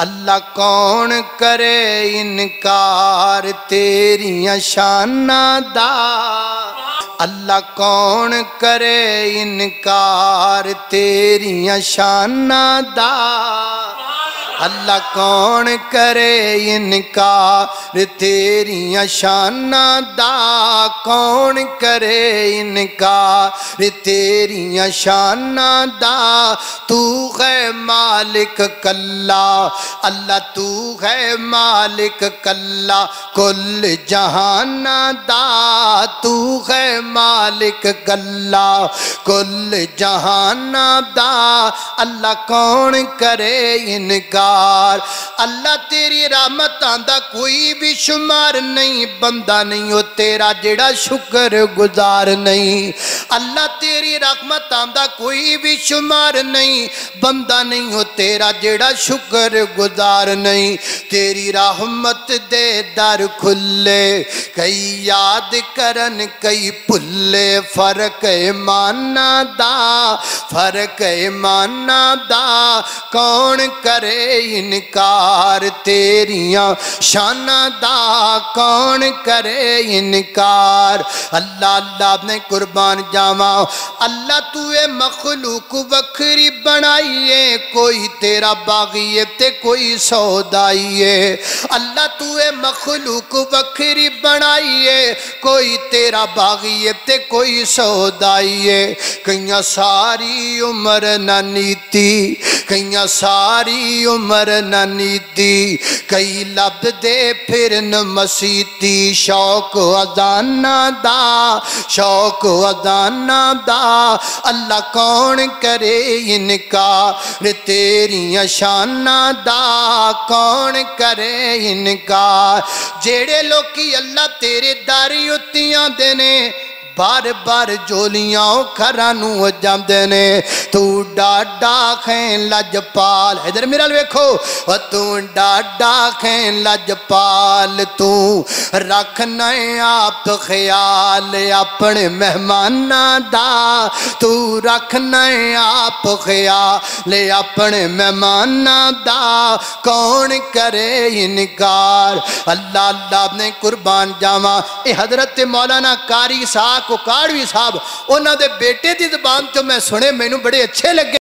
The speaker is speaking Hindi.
अल्लाह कौन करे इनकार तेरिया शाना दा? अल्लाह कौन करे इनकार तेरिया शाना दा? अल्लाह कौन करे इनकार तेरिया शाना दा? कौन करे इनकार तेरिया शाना दा? तू है मालिक कल्ला, अल्लाह तू है मालिक कल्ला, कुल जहाना दा तू है मालिक कल्ला कुल जहाना दा, अल्लाह कौन करे इनकार? अल्लाह तेरी रहमत आंदा कोई भी शुमार नहीं, बंदा नहीं हो तेरा जेड़ा शुक्र गुजार नहीं। अल्लाह तेरी रहमत आंदा कोई भी शुमार नहीं, बंदा नहीं हो तेरा जेड़ा शुक्र गुजार नहीं। तेरी रहमत दे दर खुले, कई याद करन, कई भुले फ़र्क माना दा, फ़र्क माना दा, कौन करे इनकार तेरिया? शाना दा, कौन करे इनकार? अल्लाह अल्लाह ने कुर्बान जावा अल्लाह तू ए मखलूक वखरी बनाइए कोई तेरा बागी ते कोई सौदाई अल्लाह तू मखलूक बखरी बनाइए। कोई तेरा बागिए ते कोई सौदाइए। कई सारी उम्र न नीति। कई सारी उम्र नीति कई लभ दे फिर मसीती शौक अदाना दा शौक अदाना दा अल्लाह कौन करे इनका तेरिया शाना दा कौन करे इनका जेड़े लोग अल्लाह तेरे दारी उत्तियाँ बार बार जोलियाँ खरा जाते ने। तू डाडा खें लजपाल इधर मेरा वेखो। तू डाडा खें लजपाल तू रख नए आप ख्याल अपने मेहमाना दा। तू रख नए आप ख्याल अपने मेहमाना दा। कौन करे इनकार? अल्लाह अल्लाह ने कुर्बान जावा। ये हज़रत मौलाना कारी साख कोकाड़वी साहब उन्होंने बेटे की जबान तो मैं सुने मैनू बड़े अच्छे लगे